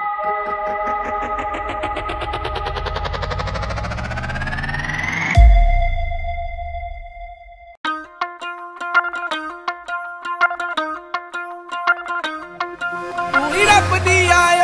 Eat up with the eye.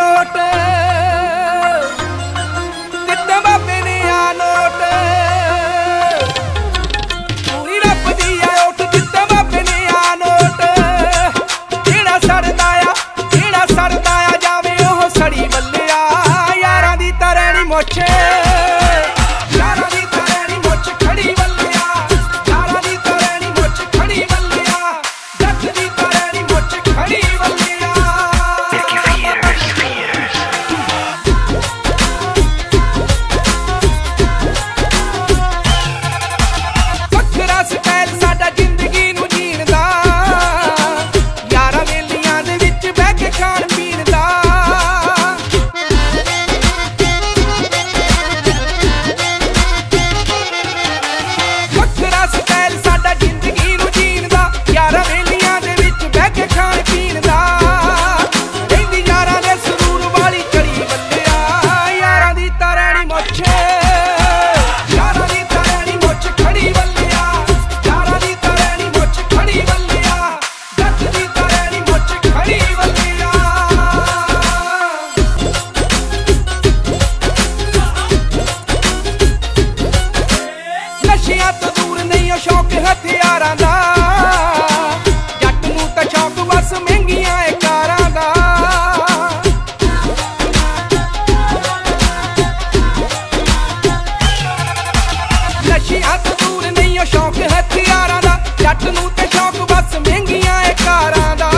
ਹੱਥ ਤੂਰ ਨਹੀਂ, ਉਹ ਸ਼ੌਂਕ ਹਥਿਆਰਾਂ ਦਾ। ਜੱਟ ਨੂੰ ਤੇ ਸ਼ੌਕ ਬਸ ਮਹਿੰਗੀਆਂ ਏ ਕਾਰਾਂ ਦਾ।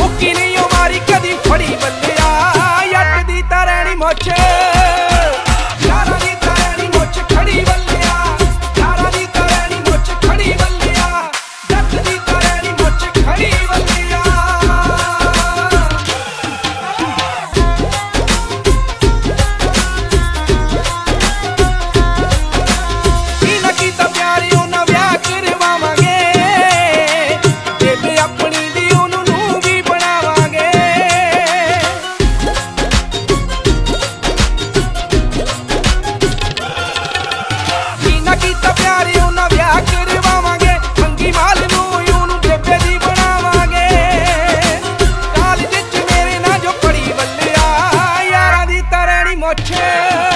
ਹੁੱਕੀ ਨਹੀਂ, ਉਹ ਮਾਰੀ ਕਦੀ ਫੜੀ ਬੱਲਿਆ। ਜੱਟ ਦੀ ਤਾਂ ਮੋਛੇ। care.